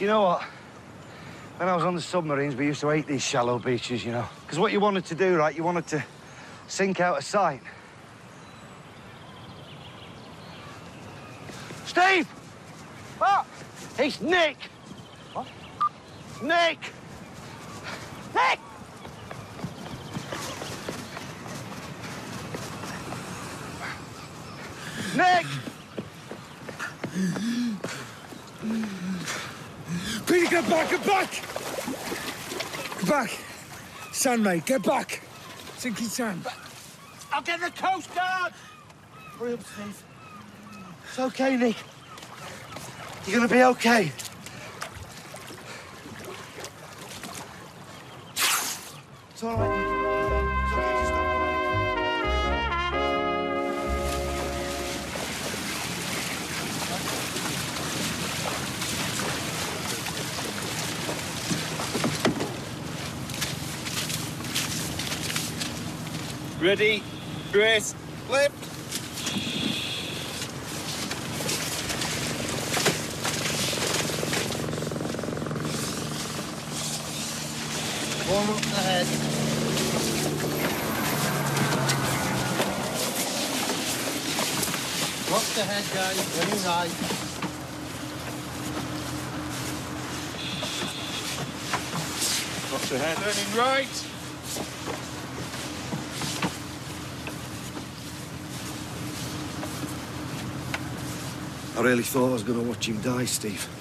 You know what? When I was on the submarines, we used to hate these shallow beaches, you know. Because what you wanted to do, right, you wanted to sink out of sight. Steve! What? It's Nick! What? Nick! Nick! Nick! Get back, get back! Get back. Sand, mate, get back. Sinking sand. I'll get the Coast Guard! Hurry up, Steve. It's okay, Nick. You're gonna be okay. It's all right, Ready, brace, flip. Warm up the head. Rock the head, guys. Very right. Watch the head. Turning right. I really thought I was gonna watch him die, Steve.